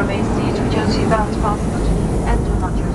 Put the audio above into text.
remain seated with your seatbelt fastened and do not drive.